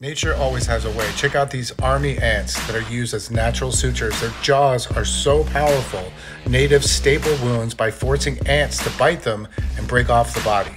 Nature always has a way. Check out these army ants that are used as natural sutures. Their jaws are so powerful, natives staple wounds by forcing ants to bite them and break off the body.